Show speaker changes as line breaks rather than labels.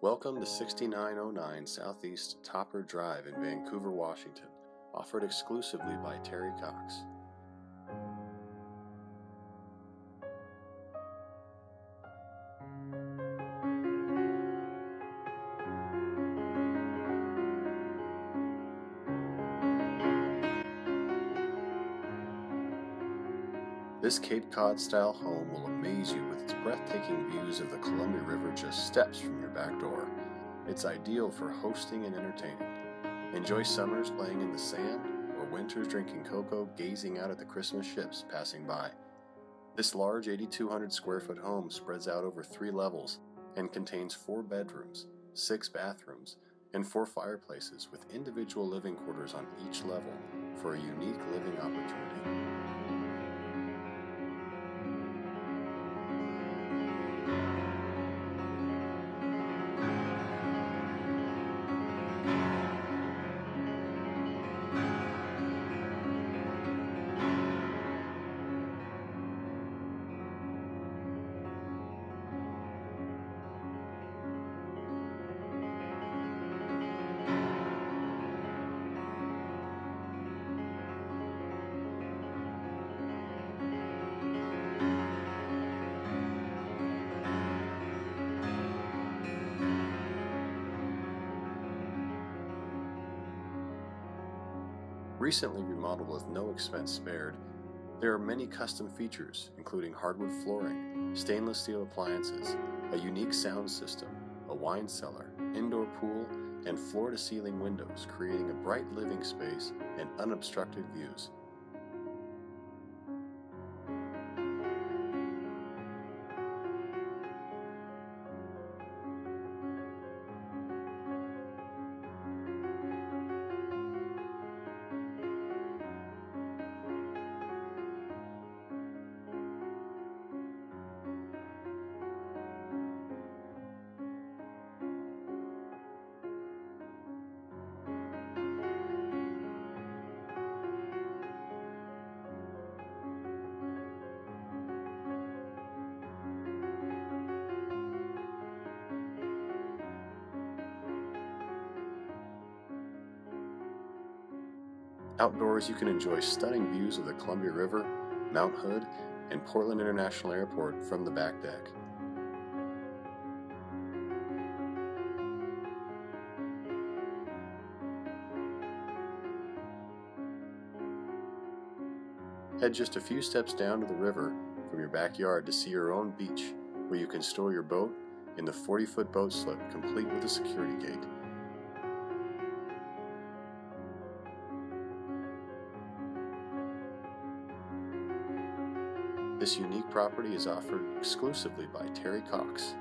Welcome to 6909 Southeast Topper Drive in Vancouver, Washington, offered exclusively by Terrie Cox. This Cape Cod style home will amaze you with its breathtaking views of the Columbia River just steps from your back door. It's ideal for hosting and entertaining. Enjoy summers playing in the sand or winters drinking cocoa gazing out at the Christmas ships passing by. This large 8,200 square foot home spreads out over three levels and contains four bedrooms, six bathrooms, and four fireplaces with individual living quarters on each level for a unique living opportunity. Recently remodeled with no expense spared, there are many custom features, including hardwood flooring, stainless steel appliances, a unique sound system, a wine cellar, indoor pool, and floor to ceiling windows, creating a bright living space and unobstructed views. Outdoors, you can enjoy stunning views of the Columbia River, Mount Hood, and Portland International Airport from the back deck. Head just a few steps down to the river from your backyard to see your own beach, where you can store your boat in the 40 foot boat slip complete with a security gate. This unique property is offered exclusively by Terrie Cox,